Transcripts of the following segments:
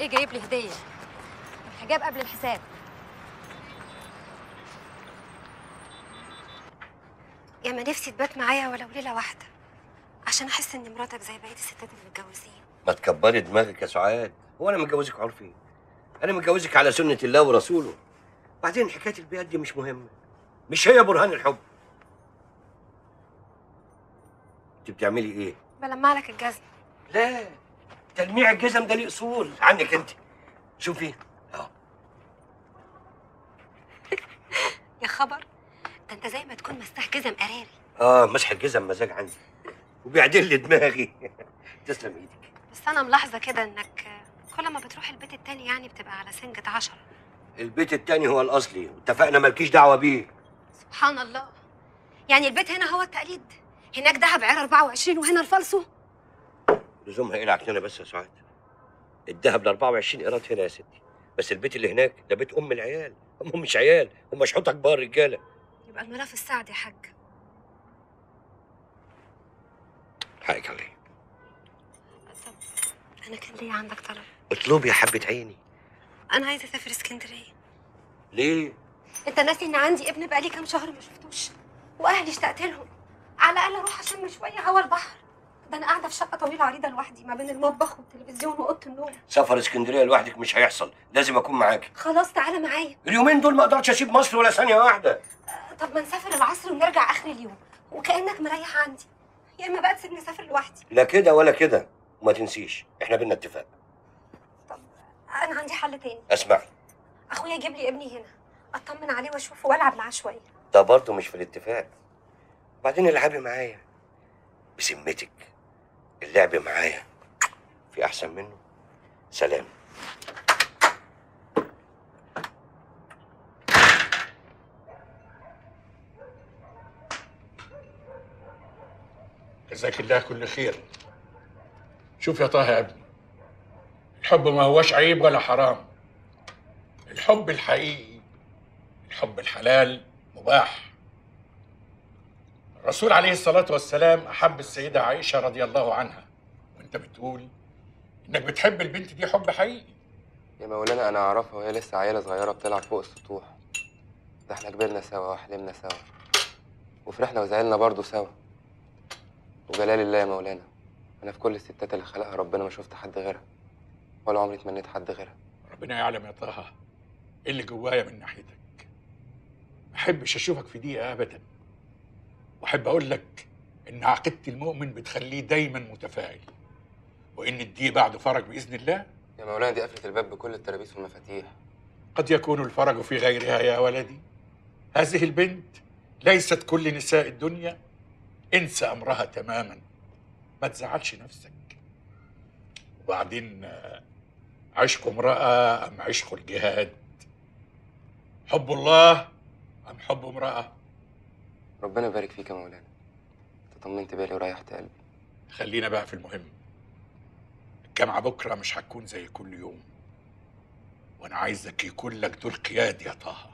إيه جايب لي هدية؟ الحجاب قبل الحساب. يا ما نفسي تبات معايا ولو ليلة واحدة عشان أحس ان مراتك زي بقية الستات المتجوزين. ما تكبري دماغك يا سعاد. هو أنا متجوزك عرفي؟ أنا متجوزك على سنة الله ورسوله. بعدين حكاية البيئات دي مش مهمة. مش هي برهان الحب. انت بتعملي إيه؟ بلمع لك الجزم. لا. تلميع الجزم ده ليه أصول؟ عنك أنت. شوفي. آه يا خبر. ده أنت زي ما تكون مساح جزم قراري. آه مسح الجزم مزاج عندي. وبيعدل لي دماغي. تسلم إيدك. بس أنا ملاحظة كده إنك كل ما بتروح البيت التاني يعني بتبقى على سنجة عشرة. البيت التاني هو الأصلي. واتفقنا مالكيش دعوة بيه. سبحان الله. يعني البيت هنا هو التقليد. هناك دهب عيار 24 وهنا الفالصو لزومها إيه العكنانه بس يا سعاد. الذهب ل 24 قيراط هنا يا ستي. بس البيت اللي هناك ده بيت أم العيال. هم مش عيال. هم شحوطه كبار رجالة. يبقى الملف السعد يا حاج. حقك عليا طب أنا كان ليا عندك طلب. اطلبي يا حبة عيني. أنا عايزة أسافر اسكندرية. ليه؟ أنت ناسي إن عندي ابن بقالي كام شهر ما شفتوش. وأهلي اشتقت لهم. على الأقل أروح أشم شوية هوا البحر. ده أنا قاعدة في شقة طويلة عريضة لوحدي ما بين المطبخ والتلفزيون وأوضة النوم. سفر اسكندرية لوحدك مش هيحصل. لازم أكون معاكي خلاص تعالى معايا. اليومين دول ما أقدرش أسيب مصر ولا ثانية واحدة. طب ما نسافر العصر ونرجع آخر اليوم. وكأنك مريح عندي. يا إما بقى تسيبني أسافر لوحدي. لا كده ولا كده. وما تنسيش إحنا بينا اتفاق. أنا عندي حل تاني. اسمعي أخويا جيب لي ابني هنا. أطمن عليه وأشوفه وألعب معاه شوية. ده برضه مش في الاتفاق. بعدين العبي معايا. بسمتك اللعب معايا. في أحسن منه. سلام. جزاك الله كل خير. شوف يا طه يا ابني. الحب ما هوش عيب ولا حرام. الحب الحقيقي الحب الحلال مباح. الرسول عليه الصلاة والسلام أحب السيدة عائشة رضي الله عنها. وأنت بتقول إنك بتحب البنت دي حب حقيقي. يا مولانا أنا أعرفها وهي لسه عيلة صغيرة بتلعب فوق السطوح. ده إحنا كبرنا سوا وحلمنا سوا. وفرحنا وزعلنا برضه سوا. وجلال الله يا مولانا أنا في كل الستات اللي خلقها ربنا ما شفت حد غيرها. ولا عمري تمنيت حد غيرها. ربنا يعلم يا طه إيه اللي جوايا من ناحيتك. ما أحبش أشوفك في ضيقة ابدا. وأحب أقول لك إن عقيدة المؤمن بتخليه دايما متفائل وإن الضيق بعده فرج بإذن الله يا مولانا دي قفلت الباب بكل الترابيس والمفاتيح. قد يكون الفرج في غيرها يا ولدي. هذه البنت ليست كل نساء الدنيا. انسى أمرها تماما. ما تزعلش نفسك. وبعدين عشق امرأة أم عشق الجهاد؟ حب الله أم حب امرأة؟ ربنا يبارك فيك يا مولانا. أنت طمنت بالي وريحت قلبي. خلينا بقى في المهم. الجامعة بكرة مش هتكون زي كل يوم. وأنا عايزك يكون لك دور قيادي يا طه.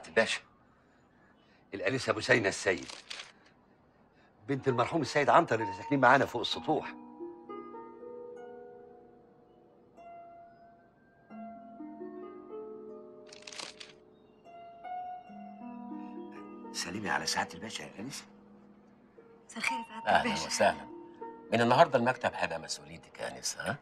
سعادة الباشا الأنسة بسينة السيد. بنت المرحوم السيد عنتر اللي ساكنين معانا فوق السطوح. سلمي على سعادة الباشا يا أنسة مساء الخير يا سعاده أهلا الباشا. وسهلا. من النهارده المكتب هيبقى مسؤوليتك يا انسه ها؟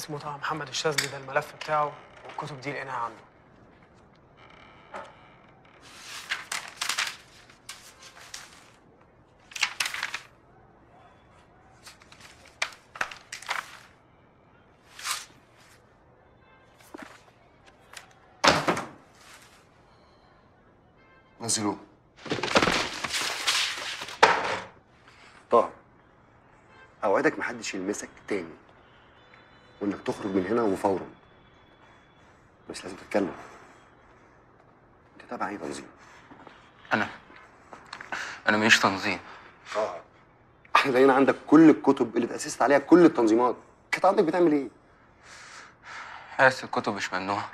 اسمه طه محمد الشاذلي ده الملف بتاعه والكتب دي لقيناها عنده. نزلوه. طه أوعدك محدش يلمسك تاني. وإنك تخرج من هنا وفورا. بس لازم تتكلم. أنت تابع أي تنظيم؟ أنا. أنا مش تنظيم. آه. إحنا لقينا عندك كل الكتب اللي تأسست عليها كل التنظيمات. كانت عندك بتعمل إيه؟ حاسس الكتب مش ممنوعه